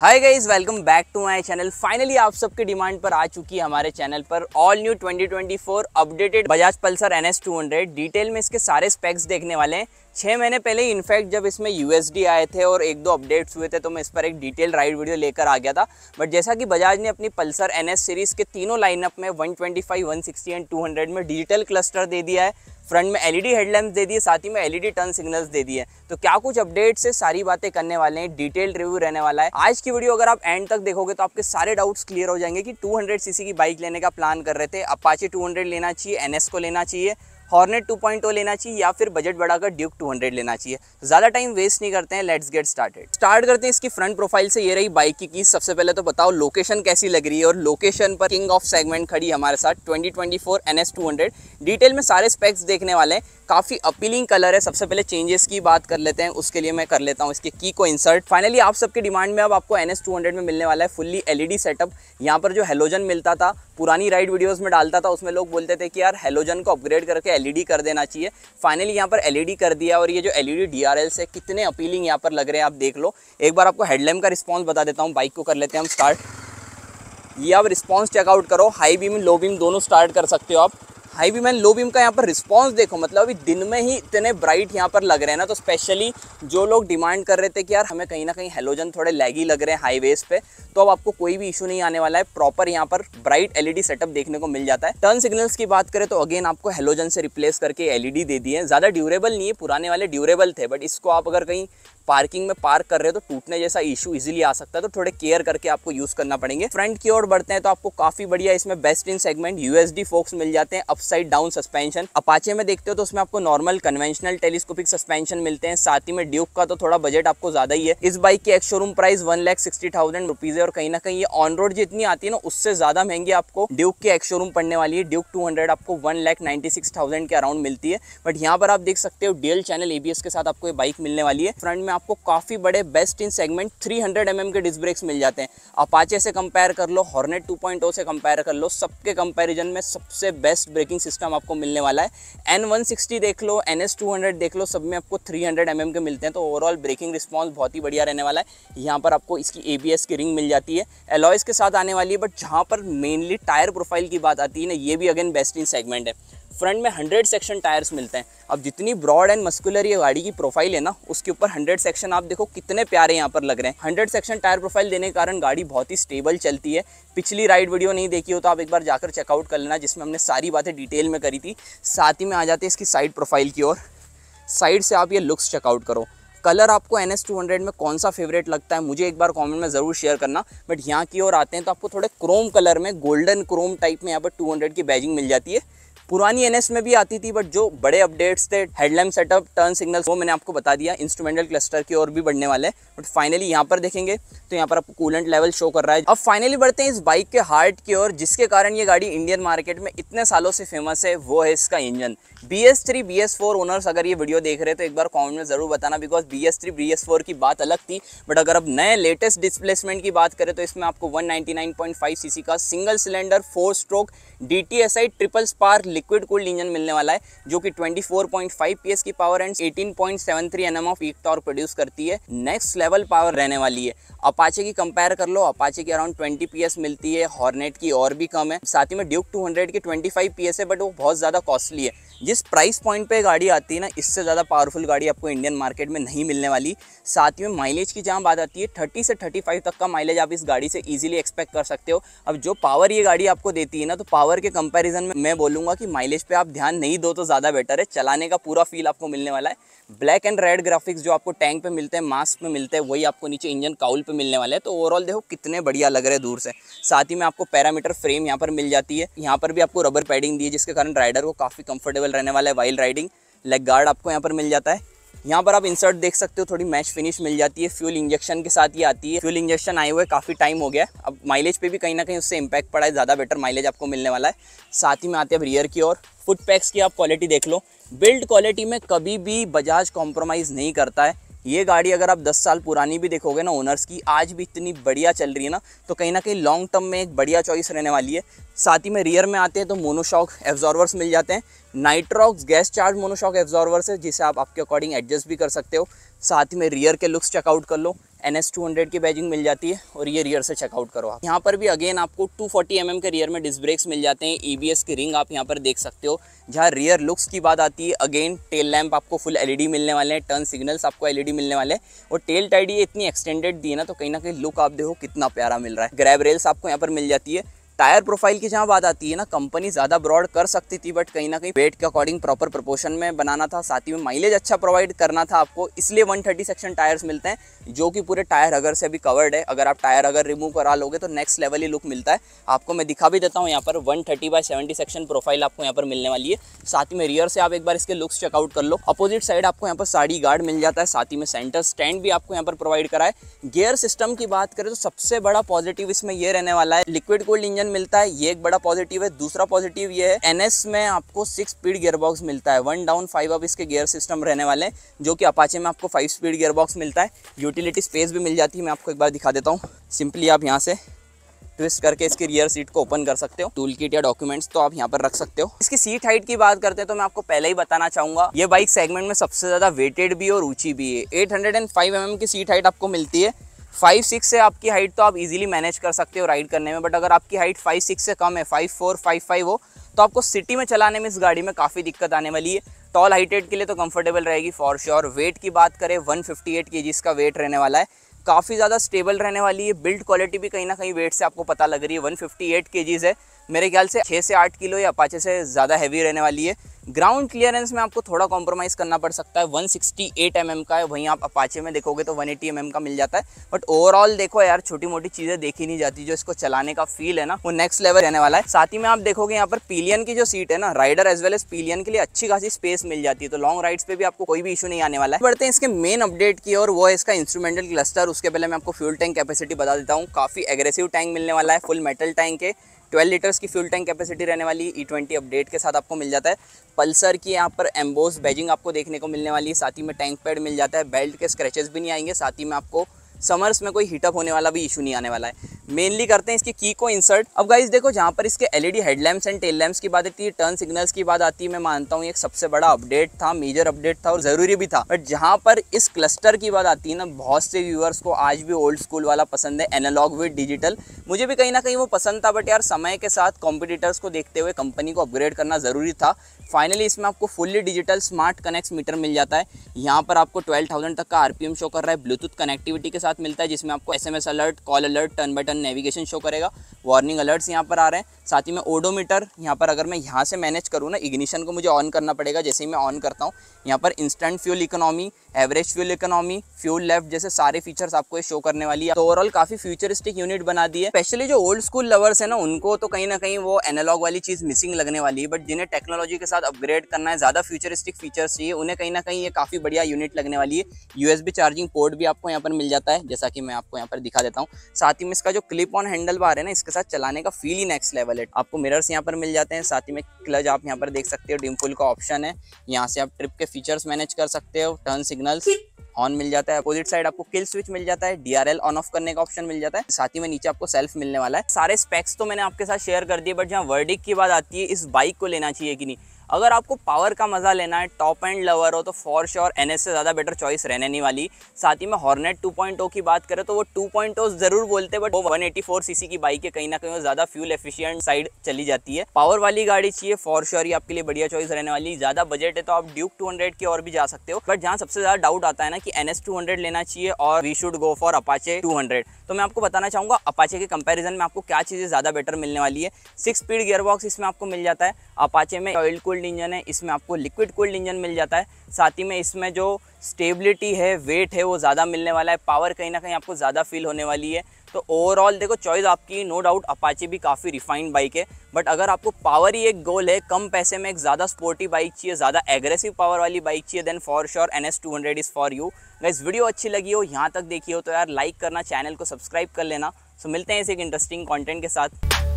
Hi guys welcome back to my channel finally आप सबके demand पर आ चुकी है हमारे चैनल पर all new 2024 updated Bajaj Pulsar N S detail में इसके सारे स्पेक्स देखने वाले हैं। छः महीने पहले इनफैक्ट जब इसमें यूएसडी आए थे और एक दो अपडेट्स हुए थे तो मैं इस पर एक डिटेल राइड वीडियो लेकर आ गया था। बट जैसा कि बजाज ने अपनी पल्सर NS सीरीज़ के तीनों लाइनअप में 125, 160 एंड 200 में डिजिटल क्लस्टर दे दिया है फ्रंट में एलईडी हेडलैम्प दे दिए साथ ही में एलईडी टर्न सिग्नल्स दे दिए। तो क्या कुछ अपडेट से सारी बातें करने वाले हैं डिटेल्ड रिव्यू रहने वाला है। आज की वीडियो अगर आप एंड तक देखोगे तो आपके सारे डाउट्स क्लियर हो जाएँगे कि 200 सीसी की बाइक लेने का प्लान कर रहे थे। अपाचे 200 लेना चाहिए एनएस को लेना चाहिए। हॉर्नेट 2.0 लेना चाहिए या फिर बजट बढ़ाकर ड्यूक 200 लेना चाहिए। ज़्यादा टाइम वेस्ट नहीं करते हैं लेट्स गेट स्टार्टेड स्टार्ट करते हैं इसकी फ्रंट प्रोफ़ाइल से, ये रही बाइक की। कीज सबसे पहले तो बताओ लोकेशन कैसी लग रही है और लोकेशन पर किंग ऑफ़ सेगमेंट खड़ी हमारे साथ 2024 NS 200 डिटेल में सारे स्पेक्स देखने वाले हैं। काफ़ी अपीलिंग कलर है। सबसे पहले चेंजेस की बात कर लेते हैं, उसके लिए मैं कर लेता हूँ इसके की को इंसर्ट फाइनली आप सबके डिमांड में अब आपको एन में मिलने वाला है फुल्ली एलईडी सेटअप यहाँ पर जो हेलोजन मिलता था पुरानी राइड वीडियोस में डालता था, उसमें लोग बोलते थे कि यार हेलोजन को अपग्रेड करके एलईडी कर देना चाहिए। फाइनली यहाँ पर एलईडी कर दिया और ये जो एलईडी डीआरएल से कितने अपीलिंग यहाँ पर लग रहे हैं, आप देख लो। एक बार आपको हेडलैम का रिस्पॉन्स बता देता हूँ बाइक को कर लेते हैं हम स्टार्ट ये आप रिस्पॉन्स चेकआउट करो हाई बीम लो बीम दोनों स्टार्ट कर सकते हो आप। हाई भी मैन लो बीम का यहाँ पर रिस्पांस देखो मतलब अभी दिन में ही इतने ब्राइट यहाँ पर लग रहे हैं ना तो स्पेशली जो लोग डिमांड कर रहे थे कि यार हमें कहीं ना कहीं हेलोजन थोड़े लैगी लग रहे हैं हाईवेज पे तो अब आपको कोई भी इशू नहीं आने वाला है। प्रॉपर यहाँ पर ब्राइट एलईडी सेटअप देखने को मिल जाता है। टर्न सिग्नल्स की बात करें तो अगेन आपको हेलोजन से रिप्लेस करके एलईडी दे दी है। ज़्यादा ड्यूरेबल नहीं है, पुराने वाले ड्यूरेबल थे बट इसको आप अगर कहीं पार्किंग में पार्क कर रहे हो तो टूटने जैसा इशू इजीली आ सकता है तो थोड़े केयर करके आपको यूज़ करना पड़ेंगे। फ्रंट की ओर बढ़ते हैं तो आपको काफ़ी बढ़िया इसमें best in segment USD forks मिल जाते हैं अपसाइड डाउन सस्पेंशन अपाचे में देखते हो तो उसमें आपको नॉर्मल कन्वेंशनल टेलीस्कोपिक सस्पेंशन मिलते हैं, साथ ही में ड्यूक का तो थोड़ा बजट आपको ज़्यादा ही है। इस बाइक की ex showroom price one lakh sixty thousand है और कहीं ना कहीं ये ऑन रोड जितनी आती है ना, उससे ज़्यादा महँगी आपको ड्यूक की एक्स शोरूम पड़ने वाली है। ड्यूक टू आपको वन सिक्स थाउज़ेंड के अराउंड मिलती है। बट यहाँ पर आप देख सकते हो डीएल चैनल एबीएस के साथ आपको ये बाइक मिलने वाली है। फ्रंट में आपको काफ़ी बड़े best in segment 300 hundred mm के डिस्क ब्रेक्स मिल जाते हैं। अपाचे से कंपेयर कर लो हॉर्नेट 2.0 से कंपेयर कर लो, सबके कंपैरिजन में सबसे बेस्ट ब्रेकिंग सिस्टम आपको मिलने वाला है। एन देख लो एन एस देख लो, सब में आपको 300 हंड्रेड mm के मिलते हैं तो ओवरऑल ब्रेकिंग रिस्पॉन्स बहुत ही बढ़िया रहने वाला है। यहाँ पर आपको इसकी एबीएस की रिंग मिल जाती है। एलॉयस के साथ आने वाली है बट जहाँ पर मेनली टायर प्रोफ़ाइल की बात आती है ना, ये भी अगेन बेस्ट इन सेगमेंट है। फ्रंट में 100 सेक्शन टायर्स मिलते हैं। अब जितनी ब्रॉड एंड मस्कुलर ये गाड़ी की प्रोफ़ाइल है ना, उसके ऊपर 100 सेक्शन आप देखो कितने प्यारे यहाँ पर लग रहे हैं। 100 सेक्शन टायर प्रोफ़ाइल देने के कारण गाड़ी बहुत ही स्टेबल चलती है। पिछली राइड वीडियो नहीं देखी हो तो आप एक बार जाकर चेकआउट कर लेना, जिसमें हमने सारी बातें डिटेल में करी थी। साथ ही में आ जाते हैं इसकी साइड प्रोफ़ाइल की ओर। साइड से आप ये लुक्स चेकआउट करो। कलर आपको एन एस टू हंड्रेड में कौन सा फेवरेट लगता है, मुझे एक बार कमेंट में ज़रूर शेयर करना। बट यहाँ की ओर आते हैं तो आपको थोड़े क्रोम कलर में गोल्डन क्रोम टाइप में यहाँ पर टू हंड्रेड की बैजिंग मिल जाती है। पुरानी एनएस में भी आती थी बट जो बड़े अपडेट्स थे हेडलैम्प सेटअप टर्न सिग्नल्स वो मैंने आपको बता दिया इंस्ट्रूमेंटल क्लस्टर की ओर भी बढ़ने वाले बट फाइनली यहाँ पर देखेंगे तो यहाँ पर आपको कूलेंट लेवल शो कर रहा है। अब फाइनली बढ़ते हैं इस बाइक के हार्ट की ओर, जिसके कारण ये गाड़ी इंडियन मार्केट में इतने सालों से फ़ेमस है, वो है इसका engine B S three B S four owners अगर ये वीडियो देख रहे तो एक बार कमेंट में ज़रूर बताना because B S three B S four की बात अलग थी। बट अगर अब नए लेटेस्ट डिस्प्लेसमेंट की बात करें तो इसमें आपको 199.5 सीसी का single cylinder four stroke D T S I triple spark liquid cooled engine मिलने वाला है, जो कि 24.5 पीएस की पावर एंड 18.73 एनएम ऑफ़ ईक टॉर्क प्रोड्यूस करती है। नेक्स्ट लेवल पावर रहने वाली है। अपाचे की कंपेयर कर लो अपाचे की अराउंड 20 पीएस मिलती है हॉर्नेट की और भी कम है। साथ ही में ड्यूक 200 की 25 पीएस है बट वो बहुत ज़्यादा कॉस्टली है। जिस प्राइस पॉइंट पे गाड़ी आती है ना, इससे ज़्यादा पावरफुल गाड़ी आपको इंडियन मार्केट में नहीं मिलने वाली। साथ ही में माइलेज की जहाँ बात आती है थर्टी से थर्टी फाइव तक का माइलेज आप इस गाड़ी से ईजिली एक्सपेक्ट कर सकते हो। अब जो पावर ये गाड़ी आपको देती है ना तो पावर के कंपेरिजन में मैं बोलूँगा कि माइलेज पर आप ध्यान नहीं दो तो ज़्यादा बेटर है। चलाने का पूरा फील आपको मिलने वाला है। ब्लैक एंड रेड ग्राफिक्स जो आपको टैंक पे मिलते हैं, मास्क पे मिलते हैं, वही आपको नीचे इंजन काउल पे मिलने वाले हैं। तो ओवरऑल देखो कितने बढ़िया लग रहे हैं दूर से। साथ ही में आपको पैरामीटर फ्रेम यहाँ पर मिल जाती है। यहाँ पर भी आपको रबर पैडिंग दी है, जिसके कारण राइडर को काफ़ी कंफर्टेबल रहने वाला है वाइल्ड राइडिंग लेग गार्ड आपको यहाँ पर मिल जाता है। यहाँ पर आप इंसर्ट देख सकते हो, थोड़ी मैच फिनिश मिल जाती है फ्यूल इंजेक्शन के साथ ही आती है। फ्यूल इंजेक्शन आए हुए काफ़ी टाइम हो गया अब माइलेज पे भी कहीं ना कहीं उससे इंपैक्ट पड़ा है, ज़्यादा बेटर माइलेज आपको मिलने वाला है। साथ ही में आते हैं रियर की और फुट पैक्स की आप क्वालिटी देख लो। बिल्ड क्वालिटी में कभी भी बजाज कॉम्प्रोमाइज़ नहीं करता है। ये गाड़ी अगर आप 10 साल पुरानी भी देखोगे ना ओनर्स की, आज भी इतनी बढ़िया चल रही है ना तो कहीं ना कहीं लॉन्ग टर्म में एक बढ़िया चॉइस रहने वाली है। साथ ही में रियर में आते हैं तो मोनोशॉक एब्जॉर्वर्स मिल जाते हैं। Nitrox gas charge monoshock absorbers है, जिसे आप आपके अकॉर्डिंग एडजस्ट भी कर सकते हो। साथ ही में रियर के लुक्स चेकआउट कर लो। एन एस टू हंड्रेड की बैजिंग मिल जाती है और ये रियर से चेकआउट करो आप। यहाँ पर भी अगेन आपको 240 फोर्टी mm के रियर में डिस्क ब्रेक्स मिल जाते हैं। ई की रिंग आप यहाँ पर देख सकते हो, जहाँ रियर लुक्स की बात आती है। अगेन टेल लैम्प आपको फुल एलईडी मिलने वाले हैं टर्न सिग्नल्स आपको एलईडी मिलने वाले हैं। और टेल टाइड ये इतनी एक्सटेंडेड दी है ना तो कहीं ना कहीं लुक आप देखो कितना प्यारा मिल रहा है। ग्रैब रेल्स आपको यहाँ पर मिल जाती है। टायर प्रोफ़ाइल की जहाँ बात आती है ना, कंपनी ज़्यादा ब्रॉड कर सकती थी बट कहीं ना कहीं वेट के अकॉर्डिंग प्रॉपर प्रोपोर्शन में बनाना था, साथ ही में माइलेज अच्छा प्रोवाइड करना था आपको, इसलिए 130 सेक्शन टायर्स मिलते हैं, जो कि पूरे टायर अगर से भी कवर्ड है, अगर आप टायर अगर रिमूव करा लोगे तो नेक्स्ट लेवल ही लुक मिलता है। आपको मैं दिखा भी देता हूँ, यहाँ पर one thirty by seventy section profile आपको यहाँ पर मिलने वाली है, साथ में रियर से आप एक बार इसके लुक्स चेकआउट कर लो। अपोजिट साइड आपको यहाँ पर साड़ी गार्ड मिल जाता है, साथ ही में सेंटर स्टैंड भी आपको यहाँ पर प्रोवाइड करा है। गियर सिस्टम की बात करें तो सबसे बड़ा पॉजिटिव इसमें यह रहने वाला है लिक्विड कोल्ड इंजन मिलता है, ये एक बड़ा पॉजिटिव है। दूसरा पॉजिटिव ये है एनएस में आपको सिक्स स्पीड गियर बॉक्स मिलता है। वन डाउन फाइव अप इसके गियर सिस्टम रहने वाले हैं, जो कि अपाचे में आपको फाइव स्पीड गियर बॉक्स मिलता है। यूटिलिटी स्पेस भी मिल जाती है, मैं आपको एक बार दिखा देता हूँ। सिंपली आप यहाँ से ट्विस्ट करके इसकी रियर सीट को ओपन कर सकते हो। टूल किट या डॉक्यूमेंट्स तो आप यहाँ पर रख सकते हो। इसकी सीट हाइट की बात करते हैं तो मैं आपको पहले ही बताना चाहूँगा, ये बाइक सेगमेंट में सबसे ज़्यादा वेटेड भी और ऊँची भी है। 805 mm की सीट हाइट आपको मिलती है। फाइव सिक्स से आपकी हाइट तो आप इजीली मैनेज कर सकते हो राइड करने में बट अगर आपकी हाइट फाइव सिक्स से कम है फाइव फोर फाइव फाइव हो तो आपको सिटी में चलाने में इस गाड़ी में काफ़ी दिक्कत आने वाली है। टॉल हाइटेड के लिए तो कंफर्टेबल रहेगी फॉर श्योर वेट की बात करें वन फिफ्टी इसका वेट रहने वाला है। काफ़ी ज़्यादा स्टेबल रहने वाली है। बिल्ड क्वालिटी भी कहीं ना कहीं वेट से आपको पता लग रही है। वन फिफ्टी है। मेरे ख्याल से छः से आठ किलो या अपाचे से ज़्यादा हैवी रहने वाली है। ग्राउंड क्लियरेंस में आपको थोड़ा कॉम्प्रोमाइज़ करना पड़ सकता है। 168 सिक्सटी mm का है, वहीं आप अपाचे में देखोगे तो 180 एटी mm का मिल जाता है। बट ओवरऑल देखो यार छोटी मोटी चीज़ें देखी नहीं जाती, जो इसको चलाने का फील है ना, वो नेक्स्ट लेवल रहने वाला है। साथ ही में आप देखोगे यहाँ पर पीलियन की जो सीट है ना rider as well as pillion के लिए अच्छी खासी स्पेस मिल जाती है। तो लॉन्ग राइड्स पे भी आपको कोई भी इशू नहीं आने वाला है। बढ़ते हैं इसके मेन अपडेट की और वो है इसका इंस्ट्रूमेंटल क्लस्टर उसके पहले मैं आपको फ्यूल टैंक कैपेसिटी बता देता हूँ। काफ़ी एग्रेसिव टैंक मिलने वाला है फुल मेटल टैंक है। 12 लीटर्स की फ्यूल टैंक कैपेसिटी रहने वाली ई ट्वेंटी अपडेट के साथ आपको मिल जाता है। पल्सर की यहाँ पर एम्बोस बैजिंग आपको देखने को मिलने वाली है। साथ ही में टैंक पैड मिल जाता है। बेल्ट के स्क्रैचेस भी नहीं आएँगे। साथ ही में आपको समर्स में कोई हीटअप होने वाला भी इशू नहीं आने वाला है। मेनली करते हैं इसकी की को इंसर्ट अब गाइज़ देखो, जहाँ पर इसके LED headlamps and tail lamps की बात आती है टर्न सिग्नल्स की बात आती है, मैं मानता हूँ एक सबसे बड़ा अपडेट था मेजर अपडेट था और ज़रूरी भी था। बट जहाँ पर इस क्लस्टर की बात आती है ना, बहुत से व्यूअर्स को आज भी ओल्ड स्कूल वाला पसंद है एनालॉग विद डिजिटल मुझे भी कहीं ना कहीं वो पसंद था बट यार, समय के साथ कॉम्पिटिटर्स को देखते हुए कंपनी को अपग्रेड करना ज़रूरी था। फाइनली इसमें आपको fully digital smart connect meter मिल जाता है। यहाँ पर आपको ट्वेल्व थाउज़ेंड तक का आरपीएम शो कर रहा है ब्लूटूथ कनेक्टिविटी के साथ मिलता है, जिसमें आपको SMS alert call alert turn by turn navigation show करेगा। वार्निंग अलर्ट्स यहाँ पर आ रहे हैं। साथ ही में ओडोमीटर यहाँ पर अगर मैं यहाँ से मैनेज करूँ ना इग्निशन को मुझे ऑन करना पड़ेगा, जैसे ही मैं ऑन करता हूँ। यहाँ पर instant fuel economy average fuel economy fuel left जैसे सारे फीचर्स आपको शो करने वाली है। तो ओवरऑल काफ़ी फ्यूचरिस्टिक यूनिट बना दी है। स्पेशली जो ओल्ड स्कूल लवर्स है ना, उनको तो कहीं ना कहीं वो एनालॉग वाली चीज़ मिसिंग लगने वाली है। बट जिन्हें टेक्नोलॉजी के साथ अपग्रेड करना है, ज़्यादा फ्यूचरिस्टिक फीचर्स चाहिए, उन्हें कहीं ना कहीं ये काफ़ी बढ़िया यूनिट लगने वाली है। यूएसबी चार्जिंग पोर्ट भी आपको यहाँ पर मिल जाता है, जैसा कि मैं आपको यहाँ पर दिखा देता हूँ। साथ ही में इसका जो क्लिप ऑन हैंडल बार है ना, इसके साथ चलाने का फील ही नेक्स्ट लेवल है। आपको मिरर्स यहाँ पर मिल जाते हैं साथ ही में क्लच आप यहाँ पर देख सकते हो डिमफुल का ऑप्शन है। यहाँ से आप ट्रिप के फीचर्स मैनेज कर सकते हो टर्न सिग्नल्स ऑन मिल जाता है अपोजिट साइड आपको किल स्विच मिल जाता है डीआरएल ऑन ऑफ़ करने का ऑप्शन मिल जाता है। साथ ही में नीचे आपको सेल्फ मिलने वाला है। सारे स्पेक्स तो मैंने आपके साथ शेयर कर दिए बट जहाँ वर्डिक की बात आती है इस बाइक को लेना चाहिए कि नहीं? अगर आपको पावर का मज़ा लेना है टॉप एंड लवर हो तो फॉर श्योर एन से ज़्यादा बेटर चॉइस रहने नहीं वाली। साथ ही में हॉर्नेट 2.0 की बात करें तो वो 2.0 ज़रूर बोलते बट वो 184 सीसी की बाइक है कहीं ना कहीं ज़्यादा फ्यूल एफिशिएंट साइड चली जाती है। पावर वाली गाड़ी चाहिए फॉर श्योर ही आपके लिए बढ़िया चॉइस रहने वाली। ज़्यादा बजट है तो आप ड्यूक टू की और भी जा सकते हो बट जहाँ सबसे ज़्यादा डाउट आता है ना कि एन एस लेना चाहिए और we should go for Apache two तो मैं आपको बताना चाहूँगा अपाचे के कंपेरिजन में आपको क्या चीज़ें ज़्यादा बेटर मिलने वाली है। सिक्स स्पीड गियर बॉक्स इसमें आपको मिल जाता है। अपाचे में ऑयल कूल्ड इंजन है, इसमें आपको लिक्विड कोल्ड इंजन मिल जाता है। साथ ही में इसमें जो स्टेबिलिटी है वेट है, वो ज़्यादा मिलने वाला है पावर कहीं ना कहीं आपको ज़्यादा फील होने वाली है। तो ओवरऑल देखो चॉइस आपकी नो डाउट अपाची भी काफ़ी रिफाइंड बाइक है। बट अगर आपको पावर ही एक गोल है, कम पैसे में एक ज़्यादा स्पोर्टी बाइक चाहिए, ज़्यादा एग्रेसिव पावर वाली बाइक चाहिए then for sure N S two hundred is for you इस वीडियो अच्छी लगी हो, यहाँ तक देखी हो तो यार लाइक करना चैनल को सब्सक्राइब कर लेना। सो मिलते हैं इस एक इंटरेस्टिंग कॉन्टेंट के साथ।